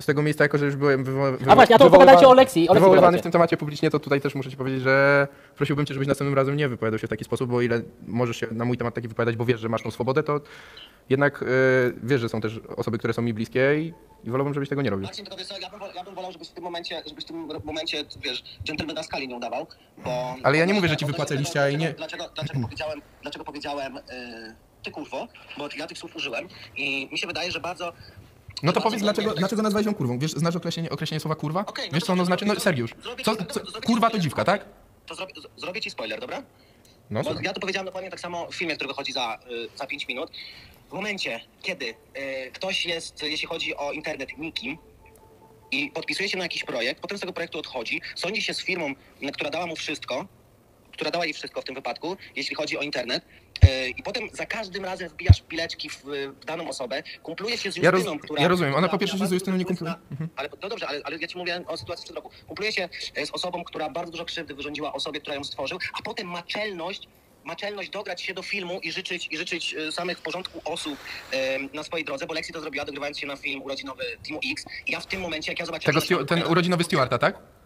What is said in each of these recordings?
z tego miejsca, jako że już byłem wywo- A właśnie, a to opowiadajcie o Leksji wywoływany w tym temacie publicznie, to tutaj też muszę ci powiedzieć, że prosiłbym cię, żebyś następnym razem nie wypowiadał się w taki sposób, bo o ile możesz się na mój temat taki wypowiadać, bo wiesz, że masz tą swobodę, to jednak e, wiesz, że są też osoby, które są mi bliskie i, i wolałbym, żebyś tego nie robił. Marcin, tylko wiesz co, ja bym, ja bym wolał, żebyś w tym momencie, żebyś w tym momencie, wiesz, dżentelmena skali nie udawał, bo... Ale ja nie mówię, że ci wypłacę liścia i nie- Dlaczego, dlaczego powiedziałem, dlaczego powiedziałem yy, ty kurwo, bo ja tych słów użyłem i mi się wydaje, że bardzo... No to powiedz, dlaczego, dlaczego nazwałeś ją kurwą? Wiesz, znasz określenie, określenie słowa kurwa? Okej, no wiesz, to co ono znaczy? No, zrobię- Sergiusz, zrobię co, co, zrobię kurwa to dziwka, tak? To zrobię, z- zrobię ci spoiler, dobra? No, Bo ja to powiedziałem dokładnie tak samo w filmie, który wychodzi za, y, za 5 minut. W momencie, kiedy y, ktoś jest, jeśli chodzi o internet, nikim i podpisuje się na jakiś projekt, potem z tego projektu odchodzi, sądzi się z firmą, która dała mu wszystko, która dała jej wszystko w tym wypadku, jeśli chodzi o internet, y, i potem za każdym razem wbijasz pileczki w, daną osobę, kumpluje się z Ja roz- Justyną, która... ja rozumiem. Ona po pierwsze się z Justyną nie kumpluje. Mhm. ale no dobrze, ale, ale ja ci mówię o sytuacji sprzed roku. Kumpluje się e, z osobą, która bardzo dużo krzywdy wyrządziła osobie, która ją stworzył, a potem ma czelność, ma czelność dograć się do filmu i życzyć, i życzyć e, samych w porządku osób e, na swojej drodze, bo Lexi to zrobiła, dogrywając się na film urodzinowy Teamu X. I ja w tym momencie, jak ja zobaczyłem... Tego, ten urodzinowy Stewarta, tak?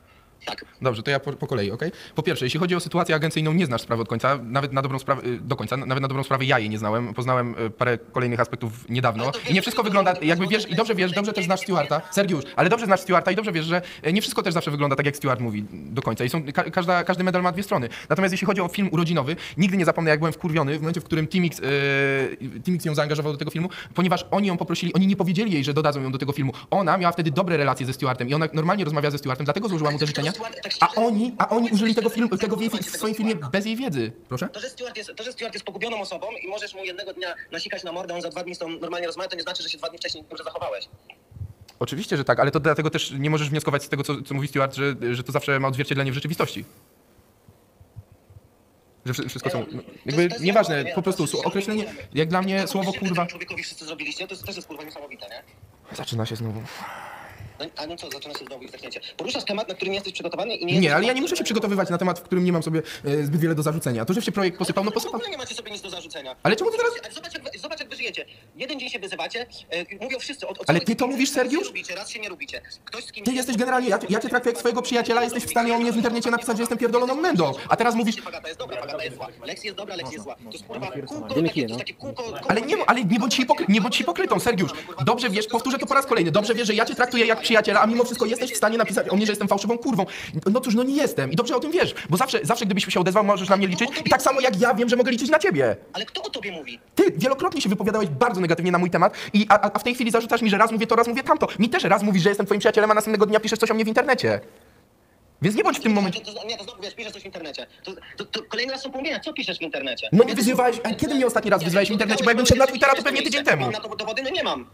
Tak. Dobrze, to ja po, po kolei, okej? Po pierwsze, jeśli chodzi o sytuację agencyjną, nie znasz sprawy od końca, nawet na dobrą sprawę, y, do końca, nawet na dobrą sprawę ja jej nie znałem, poznałem y, parę kolejnych aspektów niedawno i nie wszystko wygląda, jakby wiesz, i dobrze wiesz, dobrze też znasz Stewarta, Sergiusz, ale dobrze znasz Stewarta i dobrze wiesz, że y, nie wszystko też zawsze wygląda tak, jak Stewart mówi do końca i są, ka każda, każdy medal ma dwie strony. Natomiast jeśli chodzi o film urodzinowy, nigdy nie zapomnę, jak byłem wkurwiony w momencie, w którym Timix, yy, Timix ją zaangażował do tego filmu, ponieważ oni ją poprosili, oni nie powiedzieli jej, że dodadzą ją do tego filmu. Ona miała wtedy dobre relacje ze Stewartem i ona normalnie rozmawia ze Stewartem, dlatego złożyła mu te życzenia, a oni, a oni użyli tego filmu, tego w, jej, w swoim filmie bez jej wiedzy. Proszę? To że, Stewart jest, to, że Stewart jest pogubioną osobą i możesz mu jednego dnia nasikać na mordę, on za dwa dni z tą normalnie rozmawia, to nie znaczy, że się dwa dni wcześniej dobrze zachowałeś. Oczywiście, że tak, ale to dlatego też nie możesz wnioskować z tego, co, co mówi Stewart, że, że to zawsze ma odzwierciedlenie w rzeczywistości. Że wszy- wszystko są. Jakby to nieważne, po prostu określenie, jak dla mnie słowo kurwa. człowiekowi wszyscy zrobiliście, to też jest kurwa niesamowite, nie? Zaczyna się znowu. No, a no co, zaczyna się znowu ich zachnięcie. Poruszasz temat, na który nie jesteś przygotowany i nie jesteś... Nie, ale ja nie muszę się przygotowywać na temat, w którym nie mam sobie e, zbyt wiele do zarzucenia. To, że się projekt posypał, no W posypał. ogóle nie macie sobie nic do zarzucenia. Ale czemu ty teraz- zobacz, jak, wy- zobacz, jak wy żyjecie. Jeden dzień się wyzywacie, e, mówią wszyscy... O, o Ale ty to mówisz, Raz się Sergiusz? lubicie, raz się nie lubicie. Ktoś z kimś... Ty jesteś generalnie, ja, ja cię traktuję jak swojego przyjaciela, jesteś w stanie o mnie w internecie napisać, że jestem pierdoloną mędą. A teraz mówisz, Pagata jest dobra, Pagata jest zła. Lexi jest dobra, Lexi jest zła. To jest kurwa kółko, takie, kim, to jest takie kółko... kółko Ale nie, ale nie bądź, hipokry, nie bądź hipokrytą, Sergiusz. Dobrze wiesz, powtórzę to po raz kolejny, dobrze wiesz, że ja cię traktuję jak przyjaciela, a mimo wszystko jesteś w stanie napisać o mnie, że jestem fałszywą kurwą. No cóż, no nie jestem i dobrze o tym wiesz, bo zawsze, zawsze gdybyś się odezwał, możesz na mnie liczyć i tak samo jak ja wiem, że mogę liczyć na ciebie. Ale kto o tobie mówi? Ty wielokrotnie się wypowiadałeś bardzo negatywnie na mój temat, i, a, a- w tej chwili zarzucasz mi, że raz mówię to, raz mówię tamto. Mi też raz mówisz, że jestem twoim przyjacielem, a następnego dnia piszesz coś o mnie w internecie. Więc nie bądź w tym momencie. To, to, nie, to znowu wiesz, piszesz coś w internecie. To, to, to kolejny raz są pomówienia, co piszesz w internecie? No nie wyzywałeś, a kiedy mnie ostatni raz wyzywałeś w internecie, bo jakbym szedł na Twittera, to pewnie tydzień temu. Mam na to dowody? No nie mam.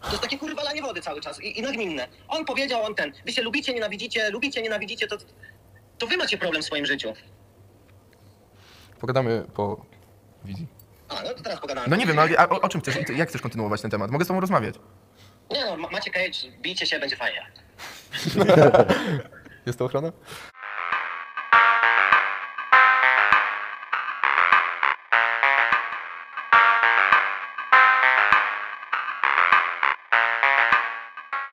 To jest takie kurwa lanie wody cały czas i, i nagminne. On powiedział, on ten. Wy się lubicie, nienawidzicie, lubicie, nienawidzicie, to, to wy macie problem w swoim życiu. Pogadamy po wizji. A, no to teraz pogadamy. No nie wiem, no, a o, o czym chcesz, jak chcesz kontynuować ten temat? Mogę z tobą rozmawiać. Nie no, ma- macie cage, bijcie się, będzie fajnie. Jest to ochrona?